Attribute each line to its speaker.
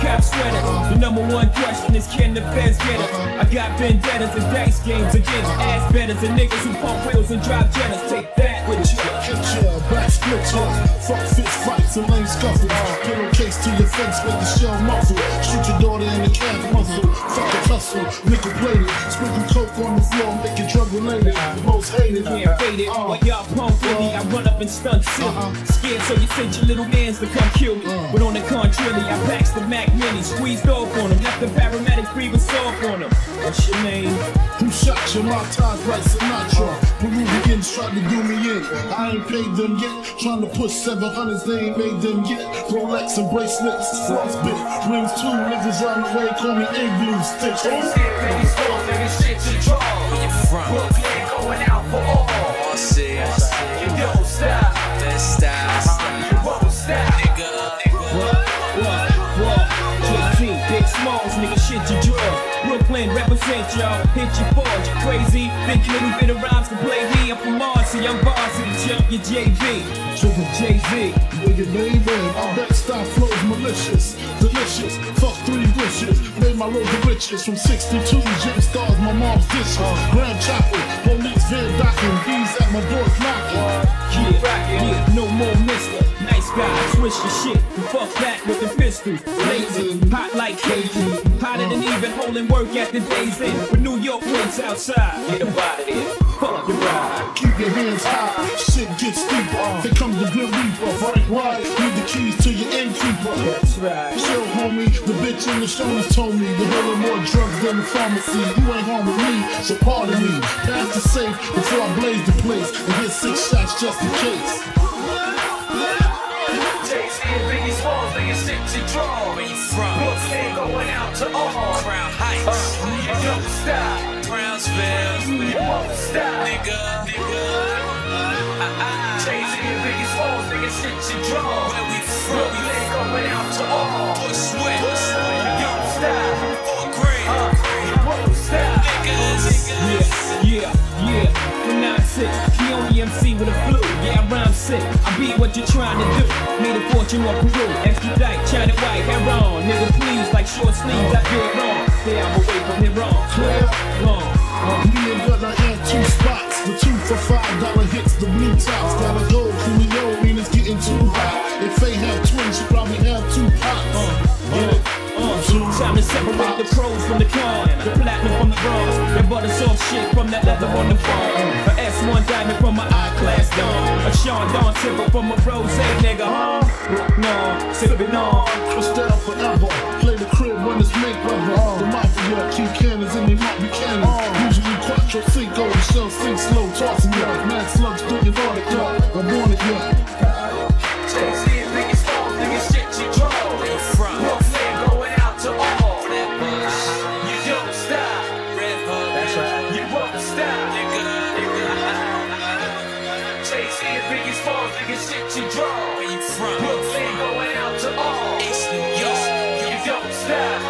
Speaker 1: sweater. The number one question is can the feds get it? I got vendettas and dice games against ass betters and niggas who pump wheels and drive Jettas. Take that with you.
Speaker 2: Ya, back split ya. Fuck fist fights and lame scuffles. Pillowcase to your face, make the shell muffle. Shoot your daughter in the calf muscle. Fuck the tussle, nickel plated. Sprinkle coke on the floor, make it drug related. The most hated.
Speaker 1: Can't fade it uh, me. I run up and stunt silly. Scared, so you sent your little mans to come kill me. But on the contrary, I packs the Mac Mini, squeezed off on him, left the paramedic breathing soft on him. What's your name?
Speaker 2: Who shot you? My ties like Sinatra. Peruvians tried to do me in. I ain't paid them yet. Trying to push 700s, they ain't made them yet. Rolex and bracelets, frostbit. Rings two niggas on the way, call me igloo stitch.
Speaker 3: Niggas full, niggas shit to draw.
Speaker 4: Where you from?
Speaker 3: Brooklyn going out for all.
Speaker 1: Brooklyn represent y'all, hit your forge, you crazy. Think little bit of rhymes can play me. I'm from Marcy, I'm Varsity, champion JV. Triple Jay-Z.
Speaker 2: Where your name in? Our back style flows malicious, delicious. Fuck three wishes, made my road the richest. From 62 gym stars, my mom's dishes. Grand Chapel, police Van Docking, bees at my door knocking.
Speaker 1: Yeah, yeah, no more mister. Guy, switch your shit. And fuck that with the pistols. Blazing, hot like Cajun. Hotter than even holding work at the days in. With New York winds outside. Get out of here. Fuck your ride.
Speaker 2: Keep your hands high, shit gets steeper. Here comes the Grim Reaper, Frank White, need the keys to your innkeeper.
Speaker 1: That's right.
Speaker 2: Chill, homie, the bitch in the shoulders told me the hell more drugs than the pharmacy. You ain't harming me, so pardon me. Pass the safe before I blaze the place and hit six shots just in case.
Speaker 3: Jay-Z and Biggie Smalls, niggas shit to draw.
Speaker 4: Where you from?
Speaker 3: Brooklyn going out to all.
Speaker 4: Crown Heights,
Speaker 3: You don't stop,
Speaker 4: Brownsville,
Speaker 3: you won't stop.
Speaker 4: nigga.
Speaker 3: Jay-Z and Biggie Smalls, niggas shit to draw.
Speaker 4: Where we from?
Speaker 3: Brooklyn going out to all. You don't stop,
Speaker 4: Fort Greene,
Speaker 3: you won't stop.
Speaker 4: niggas.
Speaker 1: Yeah, yeah, be what you're trying to do. Made a fortune on Peru. Extradite, China White, hair on. Nigga, please, like short sleeves, I did wrong. Stay out away from him wrong.
Speaker 2: Clear.
Speaker 1: Wrong.
Speaker 2: Me and Gunna had two spots. The two for five dollar hits, the blue tops. Gotta go, Julio, mean it's getting too hot. If they have twins, she probably have two pots. Get it?
Speaker 1: Uh, time to separate the pros from the cons, the platinum from the bronze, the butter soft shit from that leather on the phone, S1 diamond from my I-class dome, a Sean Don tipper from a rose nigga, huh? No, sipping on.
Speaker 2: It's down forever. Play the crib when it's make weather. Uh-huh. The mafia keep cannons uh-huh. and they might be cannons. Usually quattro cinco, the shell sink slow, tossing you. Mad slugs doing it all the club. I'm on it yet.
Speaker 3: Jay-Z Biggie Smalls, niggas shit to draw.
Speaker 4: Where you from?
Speaker 3: Brooklyn going out to all.
Speaker 4: East New York,
Speaker 3: You don't stop,